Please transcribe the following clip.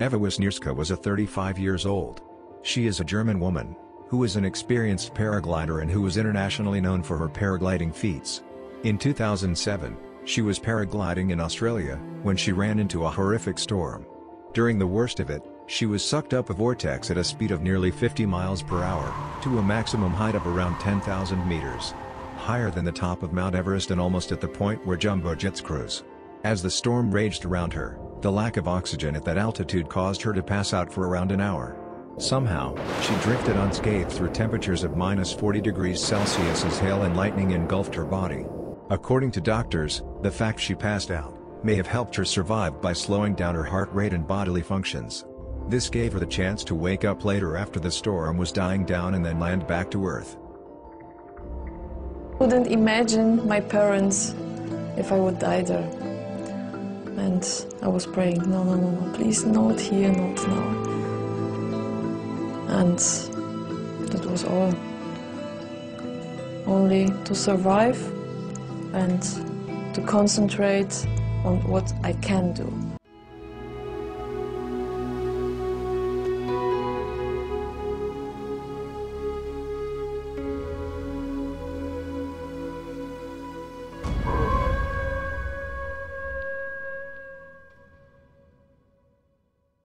Ewa Wisnierska was a 35 years old. She is a German woman, who is an experienced paraglider and who is internationally known for her paragliding feats. In 2007, she was paragliding in Australia, when she ran into a horrific storm. During the worst of it, she was sucked up a vortex at a speed of nearly 50 miles per hour, to a maximum height of around 10,000 meters. Higher than the top of Mount Everest and almost at the point where jumbo jets cruise. As the storm raged around her, the lack of oxygen at that altitude caused her to pass out for around an hour. Somehow, she drifted unscathed through temperatures of minus 40 degrees Celsius as hail and lightning engulfed her body. According to doctors, the fact she passed out, may have helped her survive by slowing down her heart rate and bodily functions. This gave her the chance to wake up later after the storm was dying down and then land back to Earth. I Couldn't imagine my parents if I would die there. And I was praying, no, no, no, no, please, not here, not now. And that was all. Only to survive and to concentrate on what I can do.